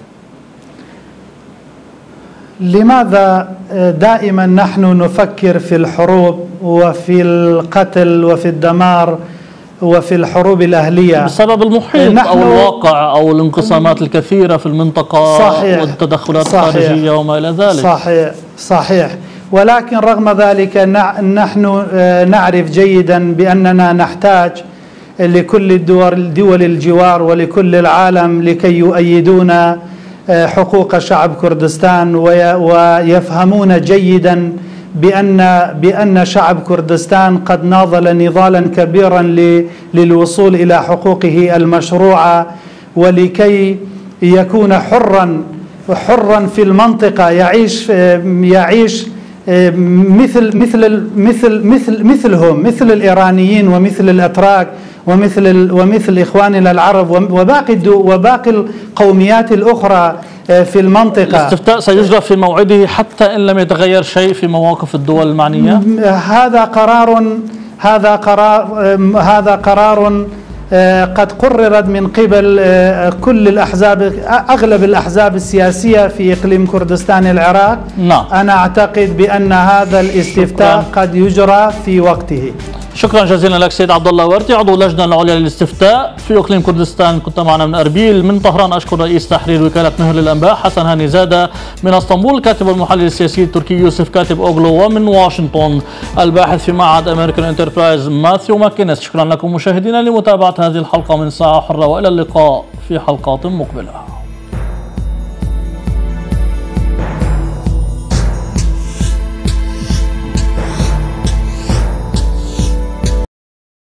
لماذا دائما نحن نفكر في الحروب وفي القتل وفي الدمار؟ وفي الحروب الأهلية. بسبب المحيط أو الواقع أو الانقسامات الكثيرة في المنطقة صحيح. والتدخلات صحيح. الخارجية وما إلى ذلك. صحيح. صحيح. ولكن رغم ذلك نحن نعرف جيدا بأننا نحتاج لكل الدول دول الجوار ولكل العالم لكي يؤيدون حقوق شعب كردستان ويفهمون جيدا بأن بأن شعب كردستان قد ناضل نضالا كبيرا للوصول إلى حقوقه المشروعة ولكي يكون حرا حرا في المنطقة. يعيش يعيش مثل مثل مثل مثل مثلهم مثل الإيرانيين ومثل الأتراك ومثل ومثل إخواننا العرب وباقي وباقي القوميات الأخرى. في المنطقة الاستفتاء سيجرى في موعده حتى إن لم يتغير شيء في مواقف الدول المعنية هذا قرار هذا قرار هذا قرار قد قررت من قبل كل الأحزاب أغلب الأحزاب السياسية في إقليم كردستان العراق نعم. أنا أعتقد بأن هذا الاستفتاء شكرا. قد يجرى في وقته شكرا جزيلا لك سيد عبد الله وردي. عضو اللجنه العليا للاستفتاء في إقليم كردستان كنت معنا من أربيل. من طهران أشكر رئيس تحرير وكالة نهر للانباء حسن هاني زادة. من إسطنبول الكاتب المحلل السياسي التركي يوسف كاتب أوغلو. ومن واشنطن الباحث في معهد أمريكان إنتربرايز ماثيو ماكينس. شكرا لكم مشاهدينا لمتابعة هذه الحلقة من ساعة حرة وإلى اللقاء في حلقات مقبلة.